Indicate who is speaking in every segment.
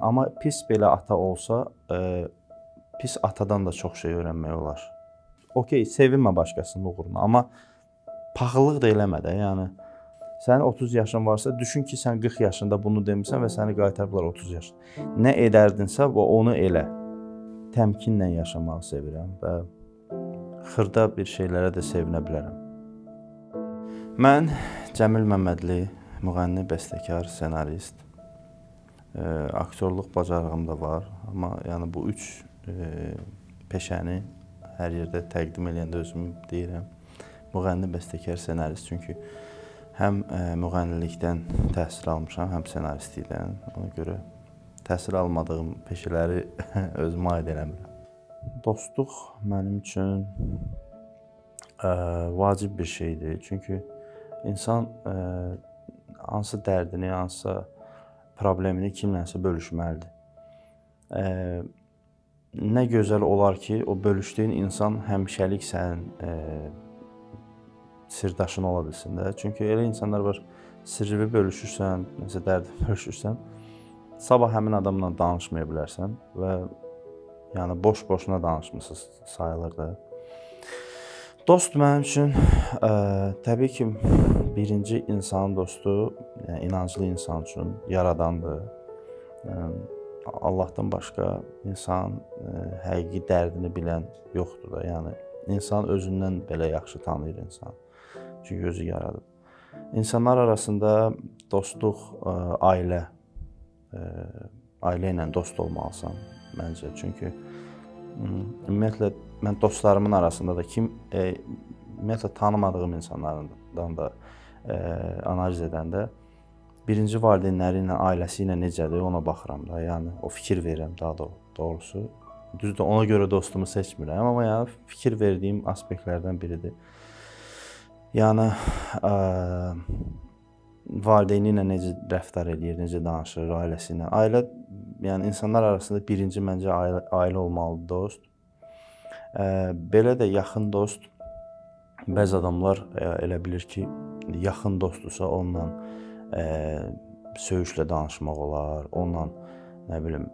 Speaker 1: Amma pis belə ata olsa, e, pis atadan da çox şey öyrənmək olar. Okay, sevinmə başqasının uğruna, amma paxıllıq da eləmə də, yəni sənin 30 yaşın varsa, düşün ki, sən 40 yaşında bunu demisən və səni qaytarıblar 30 yaş. Nə edərdinsə, onu elə. Təmkinlə yaşamağı sevirəm və xırda bir şeylərə də sevinə bilərəm. Mən Cəmil Məmmədli, müğənni, bəstəkar, ssenarist. E, aktyorluq bacarığım da var, amma yəni bu üç e, peşəni hər yerdə təqdim edəndə özümü deyirəm. Müğənni, bəstəkar, ssenarist çünki həm ə, müğənnilikdən təhsil almışam, həm ssenaristlikdən. Ona görə təhsil almadığım peşələri özümə aid eləmirəm. Dostluq mənim üçün ə, vacib bir şeydir. Çünki insan ə, hansı dərdini, hansısa problemini kimlənsə bölüşməlidir. Ə, nə gözəl olar ki, o bölüşdüyün insan həmişəlik sənin ə, sirdaşın ola bilsin də. Çünki elə insanlar var, sirri bölüşürsən, nəsə dərdi bölüşürsən, sabah həmin adamla danışmaya bilərsən və yəni boş-boşuna danışmısınız sayılır da. Dost mənim üçün ə, təbii ki, birinci insanın dostu, yəni inanclı insan üçün yaradandır. Yəni, Allahdan başqa insan ə, həqiqi dərdini bilən yoxdur da. Yəni insan özündən belə yaxşı tanıyır insan. Çünki özü yaradıb. İnsanlar arasında dostluq, ə, ailə, ə, ailə ilə dost olmalısan məncə. Çünki ümumiyyətlə mən dostlarımın arasında da kim ə, ümumiyyətlə tanımadığım insanlardan da analiz edəndə birinci valideynləri ilə, ailəsi ilə necədir ona baxıram da. Yəni o fikir verirəm daha da doğrusu. Düzdür, ona görə dostumu seçmirəm, amma yəni fikir verdiyim aspektlərdən biridir. Yəni ə, valideyni ilə necə rəftar eləyir, necə danışır, ailəsi ilə. Ailə yəni insanlar arasında birinci məncə ailə, ailə olmalıdır dost. Ə, belə də yaxın dost bəzi adamlar ə, elə bilir ki, yaxın dostdursa onunla ə, söyüşlə danışmaq olar, onunla nə bilim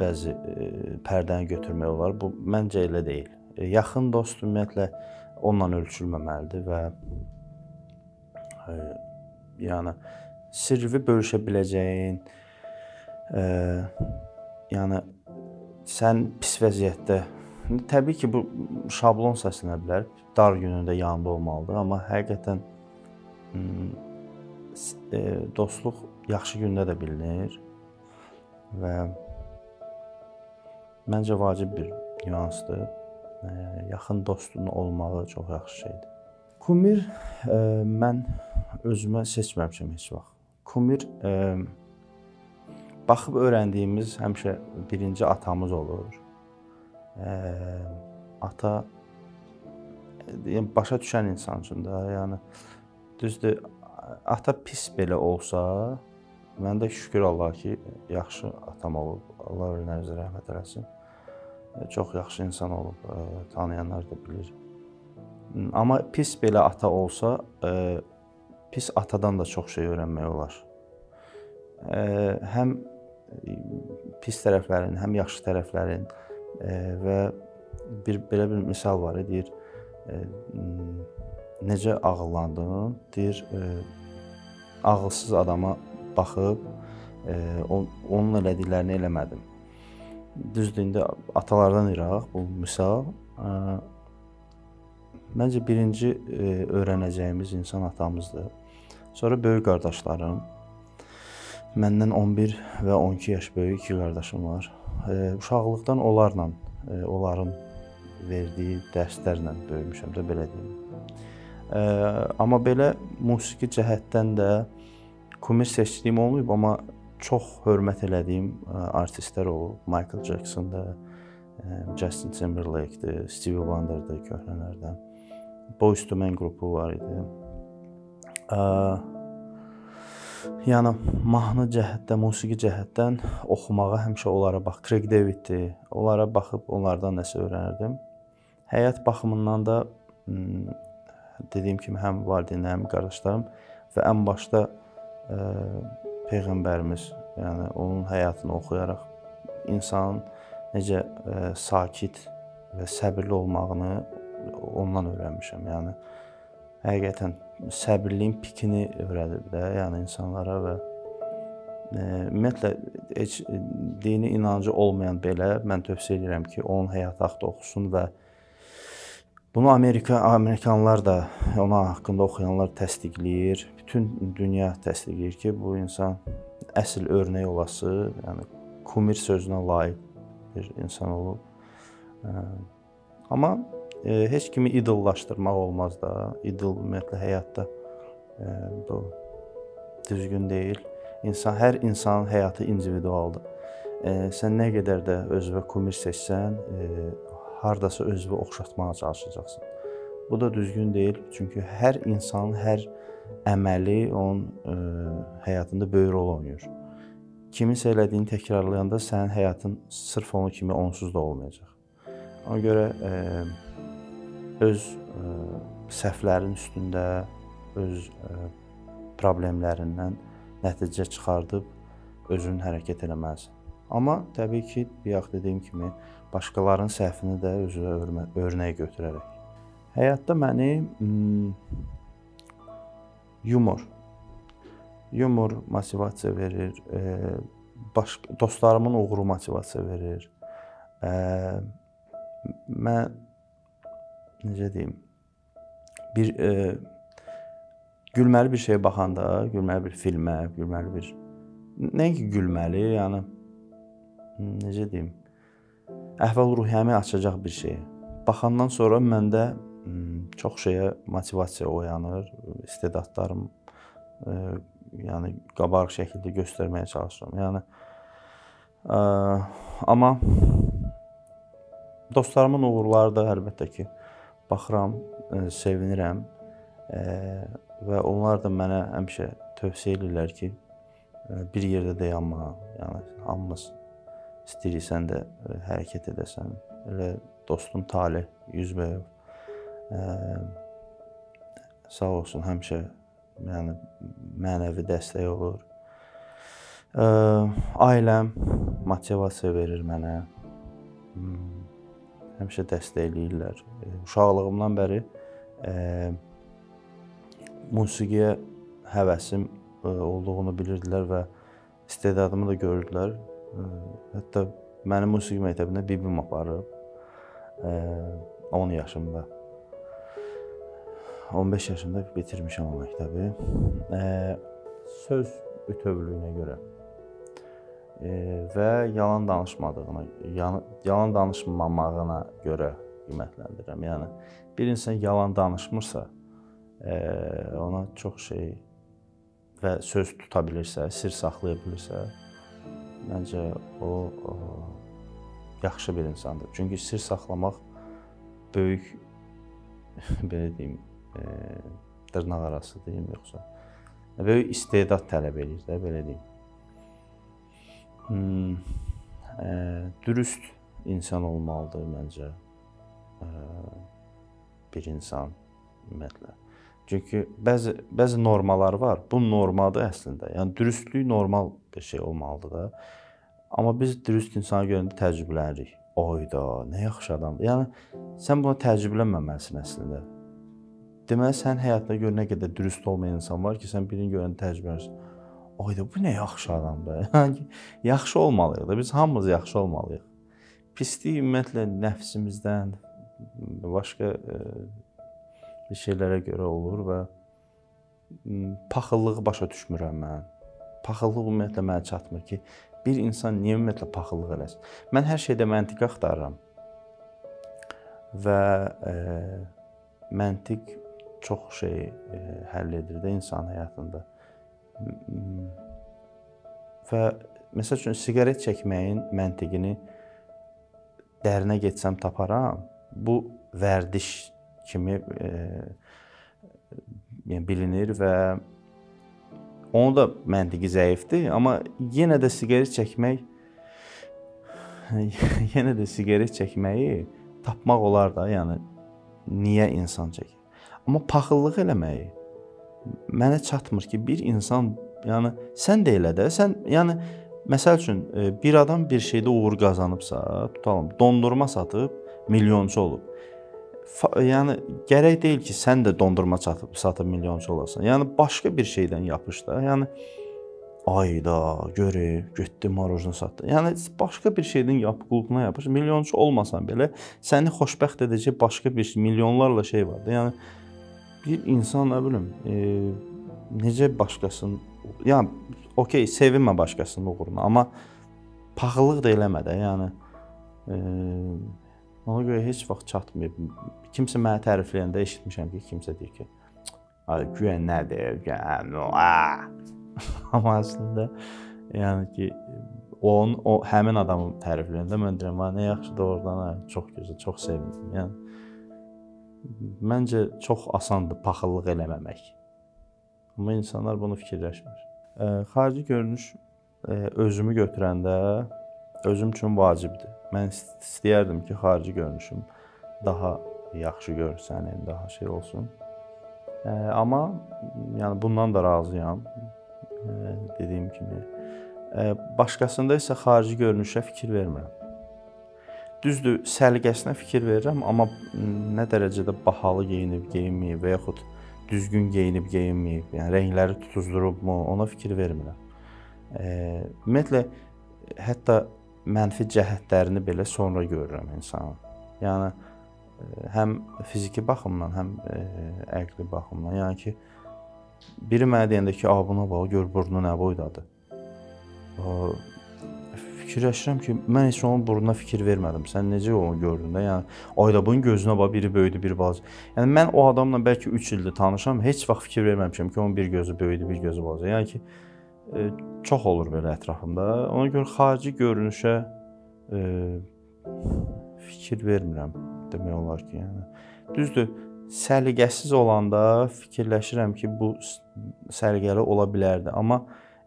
Speaker 1: bəzi ə, pərdəni götürmək olar. Bu məncə elə deyil. Yaxın dost ümumiyyətlə onunla ölçülməməlidir və ə, yəni sirri bölüşə biləcəyin ə, yəni sən pis vəziyyətdə təbii ki, bu şablon səslənə bilər. Dar günündə yanında olmalıdır, amma həqiqətən ə, dostluq yaxşı gündə də bilinir və məncə vacib bir nüansdır yaxın dostun olmağı çox yaxşı şeydir. Kumir ə, mən özümə seçməmişəm heç vaxt. Kumir ə, baxıb öyrəndiyimiz həmişə birinci atamız olur. Ə, ata yəni başa düşən insan üçün də, yəni düzdür, ata pis belə olsa, mən də şükür Allah ki, yaxşı atam olub. Allah ölənə rəhmət eləsin çox yaxşı insan olub, tanıyanlar da bilir. Amma pis belə ata olsa, pis atadan da çox şey öyrənmək olar. Həm pis tərəflərin, həm yaxşı tərəflərin və bir belə bir misal var, deyir necə ağıllandın? Deyir ağılsız adama baxıb onun elədiklərini eləmədim düzdür indi atalardan iraq bu misal. Məncə birinci öyrənəcəyimiz insan atamızdır. Sonra böyük qardaşlarım. Məndən 11 və 12 yaş böyük iki qardaşım var. Uşaqlıqdan onlarla, onların verdiyi dərslərlə böyümüşəm də belə deyim. Amma belə musiqi cəhətdən də kumir seçdiyim olmayıb, amma çox hörmət elədiyim artistlər olub. Michael Jackson-da, Justin Timberlake-dir, Stevie Wonder-da köhnələrdən. Boyz II Men qrupu var idi. Yəni mahnı cəhətdən, musiqi cəhətdən oxumağa həmişə onlara bax, Craig David-dir. Onlara baxıb onlardan nəsə öyrənirdim. Həyat baxımından da dediyim kimi həm valideynlərim, qardaşlarım və ən başda Peyğəmbərimiz Yəni onun həyatını oxuyaraq insanın necə ə, sakit və səbirli olmağını ondan öyrənmişəm. Yəni həqiqətən səbirliyin pikini öyrədib də, yəni insanlara və e, ümumiyyətlə heç dini inancı olmayan belə mən tövsiyə edirəm ki, onun həyat haqqında oxusun və bunu Amerika Amerikanlar da ona haqqında oxuyanlar təsdiqləyir. Bütün dünya təsdiqləyir ki, bu insan əsl örnək olası, yəni kumir sözünə layiq bir insan olub. Amma e, heç kimi idollaşdırmaq olmaz da. İdol ümumiyyətlə həyatda e, bu düzgün deyil. İnsan hər insanın həyatı individualdır. E, sən nə qədər də özünə kumir seçsən, e, hardasa özünü oxşatmağa çalışacaqsan. Bu da düzgün deyil, çünki hər insanın hər əməli onun e, həyatında böyük rol oynayır. Kiminsə elədiyini təkrarlayanda sənin həyatın sırf onun kimi onsuz da olmayacaq. Ona görə e, öz ə, e, səhvlərin üstündə öz ə, problemlərindən nəticə çıxardıb özün hərəkət eləməlisən. Amma təbii ki, bayaq dediyim kimi başqalarının səhvini də özünə örnək götürərək. Həyatda məni hmm, yumor yumor motivasiya verir, e, baş dostlarımın uğuru motivasiya verir. E, mən necə deyim, bir e, gülməli bir şeyə baxanda, gülməli bir filmə, gülməli bir nəinki gülməli, yəni necə deyim, əhval-ruhiyyəmi açacaq bir şey. Baxandan sonra məndə çox şeyə motivasiya oyanır, istedadlarım e, yəni qabarıq şəkildə göstərməyə çalışıram. Yəni ə, amma dostlarımın uğurları da əlbəttə ki, baxıram, ə, sevinirəm ə, və onlar da mənə həmişə tövsiyə edirlər ki, ə, bir yerdə dayanma, yəni hamımız istəyirik sən də ə, hərəkət edəsən. Elə dostum Talih Yüzbəyov ə, sağ olsun həmişə yəni mənəvi dəstək olur. Ə, ailəm motivasiya verir mənə. Hmm həmişə dəstəkləyirlər. E, uşaqlığımdan bəri e, musiqiyə həvəsim e, olduğunu bilirdilər və istedadımı da görürdülər. E, hətta məni musiqi məktəbinə bibim aparıb. E, 10 yaşımda. 15 yaşımda bitirmişəm o məktəbi. Söz bütövlüyünə görə və yalan danışmadığına, yalan danışmamağına görə qiymətləndirirəm. Yəni bir insan yalan danışmırsa, ona çox şey və söz tuta bilirsə, sir saxlaya bilirsə, məncə o, o yaxşı bir insandır. Çünki sir saxlamaq böyük belə deyim, e, dırnaq arası deyim yoxsa böyük istedad tələb edir də belə deyim hmm, ə, dürüst insan olmalıdır məncə. Ə, bir insan ümumiyyətlə. Çünki bəzi bəzi normalar var. Bu normadır əslində. Yəni dürüstlük normal bir şey olmalıdır da. Amma biz dürüst insana görəndə təəccüblənirik. Oyda, nə yaxşı adamdır. Yəni sən buna təəccüblənməməlisən əslində. Deməli sən həyatda gör nə qədər dürüst olmayan insan var ki, sən birini görəndə təəccüblənirsən. Oyda bu nə yaxşı adamdır. Yəni yaxşı olmalıyıq da. Biz hamımız yaxşı olmalıyıq. Pislik ümumiyyətlə nəfsimizdən başqa e, şeylərə görə olur və paxıllığı başa düşmürəm mən. Paxıllıq ümumiyyətlə mənə çatmır ki, bir insan niyə ümumiyyətlə paxıllıq eləsin? Mən hər şeydə məntiq axtarıram. Və e, məntiq çox şey e, həll edir də insan həyatında. Və məsəl üçün siqaret çəkməyin məntiqini dərinə getsəm taparam. Bu vərdiş kimi e, yəni bilinir və onun da məntiqi zəifdir, amma yenə də siqaret çəkmək yenə də siqaret çəkməyi tapmaq olar da, yəni niyə insan çəkir? Amma paxıllıq eləməyi mənə çatmır ki, bir insan Yəni sən də elə də, sən yəni məsəl üçün e, bir adam bir şeydə uğur qazanıbsa, tutalım, dondurma satıb milyonçu olub. Yəni gərək deyil ki, sən də dondurma satıb satıb milyonçu olasan. Yəni başqa bir şeydən yapış da. Yəni ayda görüb, getdi marojna satdı. Yəni başqa bir şeydən yap, qulpuna yapış. Milyonçu olmasan belə səni xoşbəxt edəcək başqa bir milyonlarla şey var da. Yəni bir insan nə bilim, e, necə başqasının, yəni okey, sevinmə başqasının uğruna, amma paxıllıq da eləmə də, yəni e, ona görə heç vaxt çatmayıb. Kimsə məni tərifləyəndə eşitmişəm ki, kimsə deyir ki, ay güya nədir, güya no, a. amma əslində yəni ki, onun o həmin adamı tərifləyəndə mən deyirəm, "Va, nə yaxşıdır oradan, hə, çox gözəl, çox sevindim." Yəni məncə çox asandır paxıllıq eləməmək. Amma insanlar bunu fikirləşmir. Xarici görünüş ə, özümü götürəndə özüm üçün vacibdir. Mən istəyərdim ki, xarici görünüşüm daha yaxşı görsənim, daha şey olsun. Ə, amma yəni bundan da razıyam. Ə, dediyim kimi. Ə, başqasında isə xarici görünüşə fikir vermirəm. Düzdür, səliqəsinə fikir verirəm, amma nə dərəcədə bahalı geyinib, geyinməyib və yaxud düzgün geyinib, geyinməyib, yəni rəngləri tutuzdurubmu, ona fikir vermirəm. E, ümumiyyətlə hətta mənfi cəhətlərini belə sonra görürəm insanın. Yəni həm fiziki baxımdan, həm ə, əqli baxımdan. Yəni ki biri mənə deyəndə ki, "A, buna bax, gör burnu nə boydadır." fikirləşirəm ki, mən heç onun burnuna fikir vermədim. Sən necə onu gördün də? Yəni ayda bunun gözünə bax, biri böyüdü, biri balaca. Yəni mən o adamla bəlkə 3 ildir tanışam, heç vaxt fikir verməmişəm ki, onun bir gözü böyüdü, bir gözü balaca. Yəni ki e, çox olur belə ətrafımda. Ona görə xarici görünüşə e, fikir vermirəm demək olar ki, yəni düzdür, səliqəsiz olanda fikirləşirəm ki, bu səliqəli ola bilərdi, amma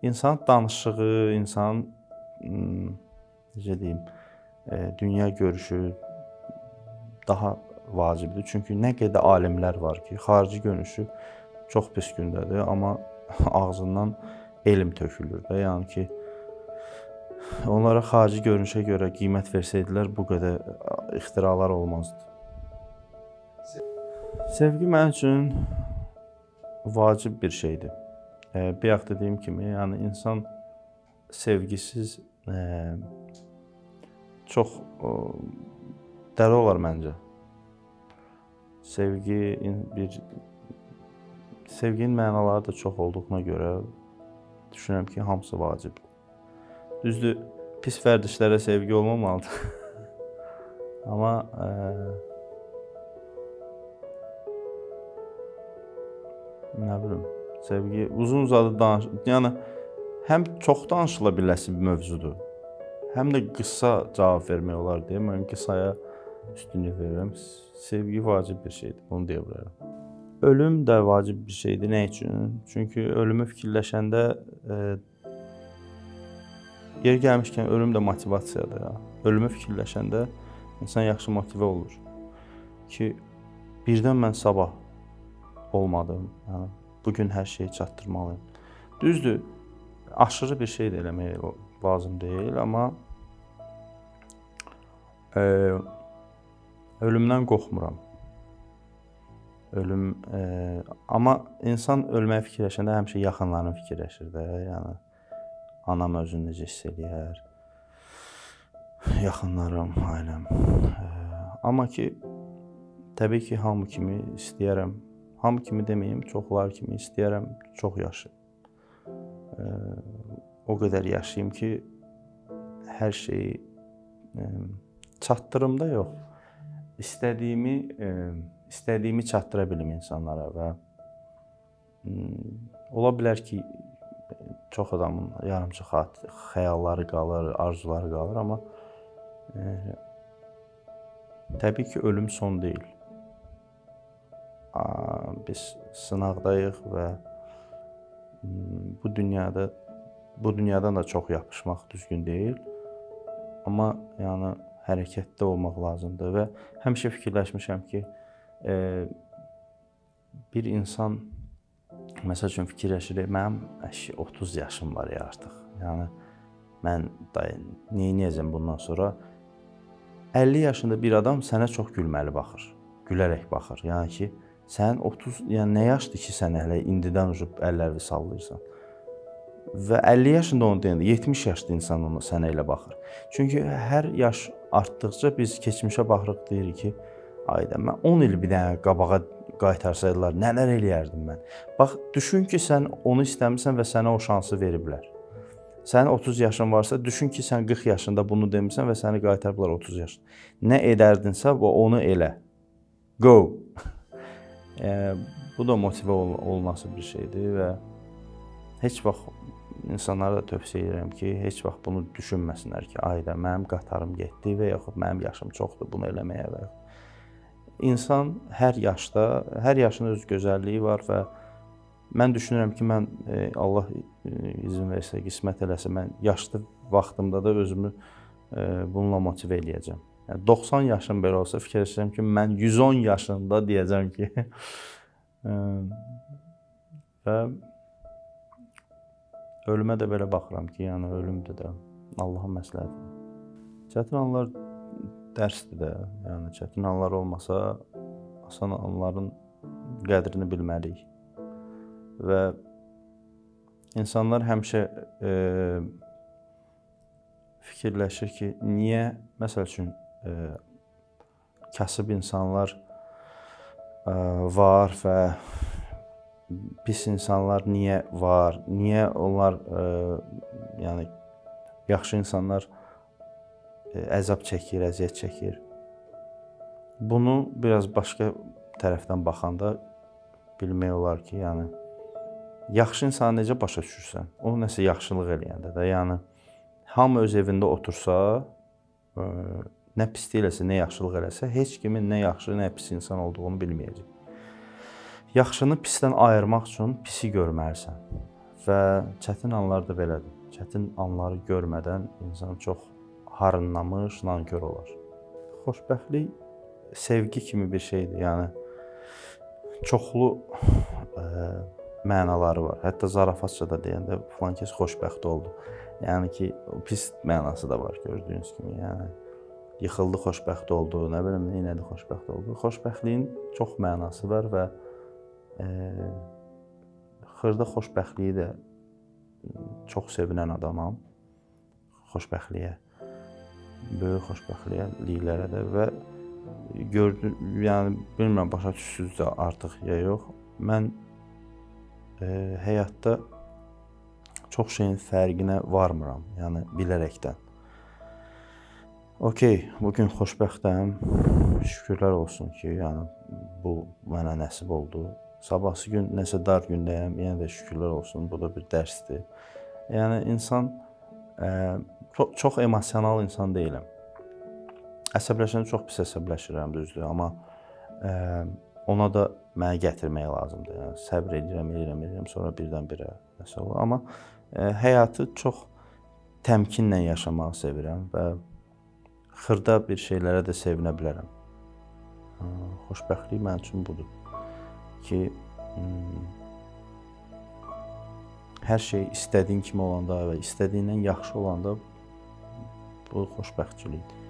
Speaker 1: insan danışığı, insanın necə deyim, dünya görüşü daha vacibdir. Çünki nə qədər alimlər var ki, xarici görünüşü çox pis gündədir, amma ağzından elm tökülür də. Yəni ki, onlara xarici görünüşə görə qiymət versəydilər, bu qədər ixtiralar olmazdı. Sevgi mənim üçün vacib bir şeydir. Bayaq dediyim kimi, yəni insan sevgisiz ə, çox ə, dəli olar məncə. Sevgi bir sevginin mənaları da çox olduğuna görə düşünürəm ki, hamısı vacibdir. Düzdür, pis vərdişlərə sevgi olmamalıdır. Amma ə, nə bilim, sevgi uzun-uzadı danış, yəni həm çox danışıla biləsi bir mövzudur. Həm də qısa cavab vermək olar deyə mən qısaya üstünlük verirəm. Sevgi vacib bir şeydir, bunu deyə bilərəm. Ölüm də vacib bir şeydir. Nə üçün? Çünki ölümü fikirləşəndə e, yer gəlmişkən ölüm də motivasiyadır ya. Ölümü fikirləşəndə insan yaxşı motivə olur ki, birdən mən sabah olmadım. Yəni bu gün hər şeyi çatdırmalıyam. Düzdür, aşırı bir şey də eləmək lazım deyil, amma e, ölümdən qorxmuram. Ölüm e, amma insan ölməyi fikirləşəndə həmişə yaxınlarını fikirləşir də, yəni anam özünü necə hiss eləyər? Yaxınlarım, ailəm. E, amma ki təbii ki, hamı kimi istəyərəm. Hamı kimi deməyim, çoxlar kimi istəyərəm çox yaşayım o qədər yaşayım ki, hər şeyi çatdırımda yox, istədiyimi istədiyimi çatdıra bilim insanlara və ola bilər ki, çox adamın yarımçıq xəyalları qalır, arzuları qalır, amma e, təbii ki, ölüm son deyil. Biz sınaqdayıq və bu dünyada bu dünyadan da çox yapışmaq düzgün deyil. Amma yəni hərəkətdə olmaq lazımdır və həmişə fikirləşmişəm ki, bir insan məsəl üçün fikirləşirik, mənim əşi 30 yaşım var ya artıq. Yəni mən nə edəcəm bundan sonra? 50 yaşında bir adam sənə çox gülməli baxır. Gülərək baxır. Yəni ki, sən 30, yəni nə yaşdır ki, sən hələ indidən ujub əllərini sallayırsan? Və 50 yaşında onu deyəndə 70 yaşlı insan ona sənə elə baxır. Çünki hər yaş artdıqca biz keçmişə baxırıq deyirik ki, ayda mən 10 il bir dənə qabağa qaytarsaydılar, nələr eləyərdim mən? Bax, düşün ki, sən onu istəmirsən və sənə o şansı veriblər. Sənin 30 yaşın varsa, düşün ki, sən 40 yaşında bunu demisən və səni qaytarıblar 30 yaşında. Nə edərdinsə, onu elə. Go. e, bu da motivə ol olması bir şeydir və heç vaxt insanlara da tövsiyə edirəm ki, heç vaxt bunu düşünməsinlər ki, ayda mənim qatarım getdi və yaxud mənim yaşım çoxdur bunu eləməyə və insan hər yaşda, hər yaşın öz gözəlliyi var və mən düşünürəm ki, mən e, Allah e, izin versə, qismət eləsə mən yaşlı vaxtımda da özümü e, bununla motivə eləyəcəm. Yəni 90 yaşım belə olsa fikirləşirəm ki, mən 110 yaşında deyəcəm ki, və ölümə də belə baxıram ki, yəni ölümdür də Allahın məsləhətidir. Çətin anlar dərsdir də. Yəni çətin anlar olmasa asan anların qədrini bilməliyik və insanlar həmişə e, fikirləşir ki, niyə məsəl üçün e, kasıb insanlar e, var və pis insanlar niyə var? Niyə onlar e, yəni yaxşı insanlar əzab çəkir, əziyyət çəkir? Bunu biraz başqa tərəfdən baxanda bilmək olar ki, yəni yaxşı insanı necə başa düşürsən? O nəsə yaxşılıq eləyəndə də, yəni hamı öz evində otursa, ə, nə pislik eləsə, nə yaxşılıq eləsə, heç kimin nə yaxşı, nə pis insan olduğunu bilməyəcək. Yaxşını pisdən ayırmaq üçün pisi görməlisən. Və çətin anlar da belədir. Çətin anları görmədən insan çox harınlamış, nankor olar. Xoşbəxtlik sevgi kimi bir şeydir. Yəni çoxlu ə, mənaları var. Hətta zarafatca da deyəndə falan kəs xoşbəxt oldu. Yəni ki, pis mənası da var gördüyünüz kimi. Yəni yıxıldı, xoşbəxt oldu, nə bilim, nə elədi, xoşbəxt oldu. Xoşbəxtliyin çox mənası var və e, xırda xoşbəxtliyi də çox sevinən adamam. Xoşbəxtliyə, böyük xoşbəxtliyə, liklərə də və gördü, yəni bilmirəm başa düşürsüz də artıq ya yox. Mən e, həyatda çox şeyin fərqinə varmıram, yəni bilərəkdən. Okay, bu gün xoşbəxtəm. Şükürlər olsun ki, yəni bu mənə nəsib oldu. Sabahsı gün nəsə dar gündəyəm, yenə də şükürlər olsun. Bu da bir dərsdir. Yəni insan ə, çox, emosional insan deyiləm. Əsəbləşəndə çox pis əsəbləşirəm, düzdür, amma ə, ona da mənə gətirmək lazımdır. Yəni səbr edirəm, edirəm, edirəm, sonra birdən-birə nəsə olur. Amma ə, e, həyatı çox təmkinlə yaşamağı sevirəm və xırda bir şeylərə də sevinə bilərəm. Ə, xoşbəxtlik mənim üçün budur ki, hər şey istədiyin kimi olanda və istədiyindən yaxşı olanda bu xoşbəxtçilikdir.